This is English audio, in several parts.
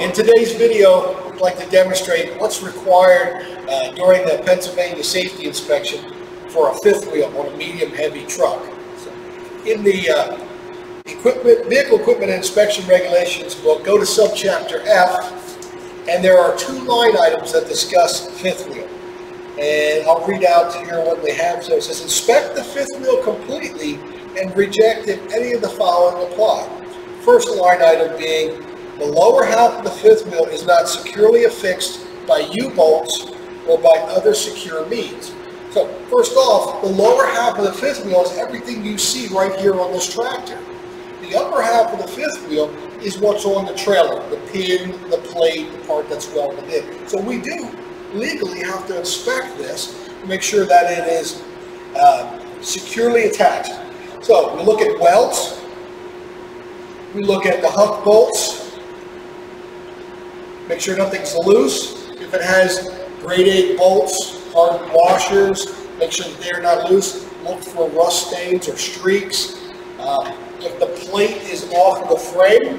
In today's video, I'd like to demonstrate what's required uh, during the Pennsylvania safety inspection for a fifth wheel on a medium-heavy truck. So, In the uh, equipment, vehicle equipment inspection regulations book, go to subchapter F, and there are two line items that discuss fifth wheel. And I'll read out here what they have. So it says, inspect the fifth wheel completely and reject if any of the following apply. First line item being, the lower half of the fifth wheel is not securely affixed by U-bolts or by other secure means. So first off, the lower half of the fifth wheel is everything you see right here on this tractor. The upper half of the fifth wheel is what's on the trailer, the pin, the plate, the part that's welded in. So we do legally have to inspect this to make sure that it is uh, securely attached. So we look at welds, we look at the huck bolts, make sure nothing's loose. If it has grade 8 bolts, hard washers, make sure that they're not loose. Look for rust stains or streaks. Uh, if the plate is off of the frame,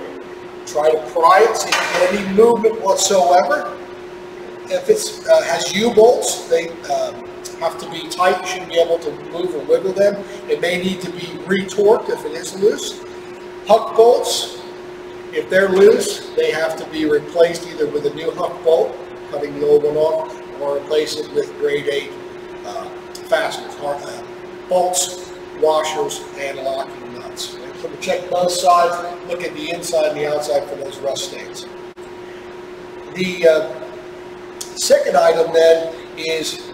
try to pry it so you get any movement whatsoever. If it uh, has U-bolts, they um, have to be tight. You shouldn't be able to move or wiggle them. It may need to be retorqued if it is loose. Huck bolts, if they're loose, they have to be replaced either with a new huck bolt, cutting the old one off, or replace it with grade 8 uh, fasteners, uh, bolts, washers, and locking nuts. So check both sides, look at the inside and the outside for those rust stains. The uh, second item then is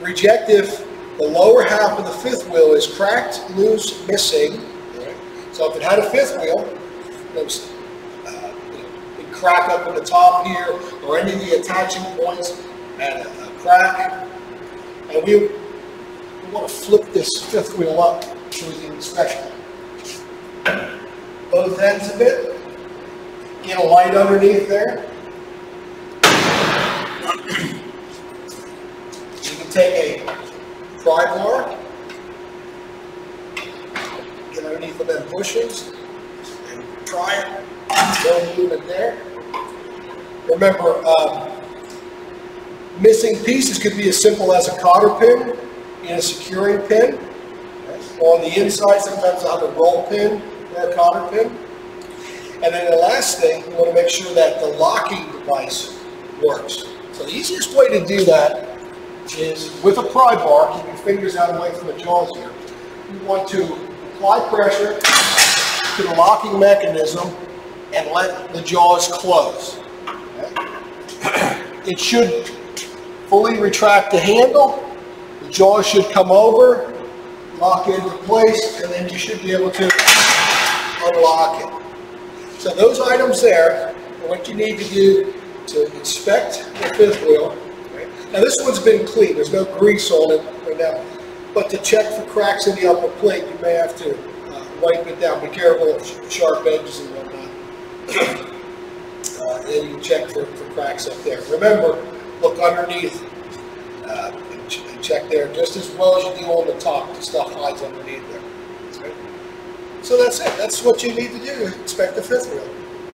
reject if the lower half of the fifth wheel is cracked, loose, missing. So if it had a fifth wheel, it was crack up in the top here, or any of the attaching points had a, crack, and we, we want to flip this fifth wheel up so we can inspect it. Both ends of it, get a light underneath there. You can take a pry bar, get underneath of them bushings, and try it. No it there. Remember, um, missing pieces could be as simple as a cotter pin and a securing pin. On the inside, sometimes I'll have a roll pin or a cotter pin. And then the last thing, you want to make sure that the locking device works. So the easiest way to do that is with a pry bar, keep your fingers out away from the jaws here. You want to apply pressure to the locking mechanism and let the jaws close. It should fully retract the handle. The jaws should come over, lock into place, and then you should be able to unlock it. So those items there are what you need to do to inspect the fifth wheel. Right? Now this one's been clean, there's no grease on it right now. But to check for cracks in the upper plate, you may have to uh, wipe it down. Be careful of sharp edges and whatnot. Uh, and you check for, for cracks up there. Remember, look underneath uh, and, ch and check there just as well as you do on the top. The stuff hides underneath there. So that's it. That's what you need to do inspect the fifth wheel.